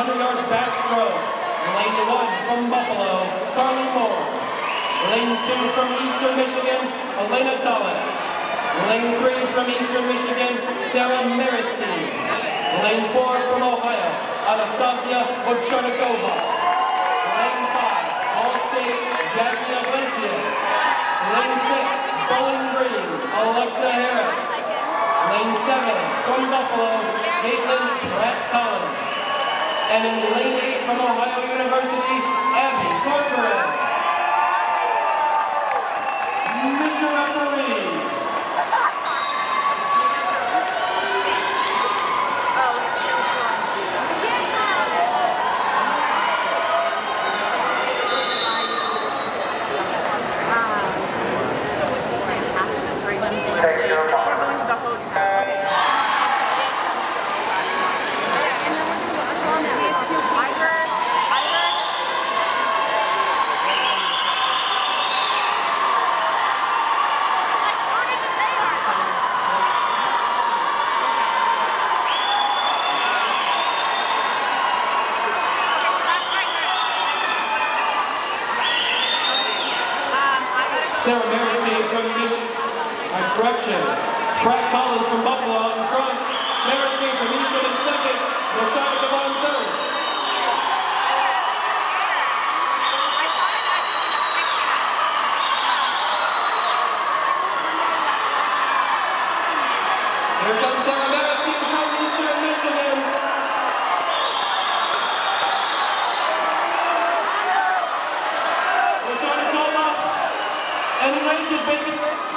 100-yard back throw. Lane 1 from Buffalo, Carly Moore. Lane 2 from Eastern Michigan, Elena Tullet. Lane 3 from Eastern Michigan, Sarah Meristine. Lane 4 from Ohio, Anastasia Bocharnikova. Lane 5, Ball State, Jackie Iglesias. Lane 6, Bowling Green, Alexa Harris. Lane 7, from Buffalo, Caitlin Pratt Collins. And eight from Ohio University, Sarah Michigan. Uh, correction. Pratt Collins from Buffalo And the race is making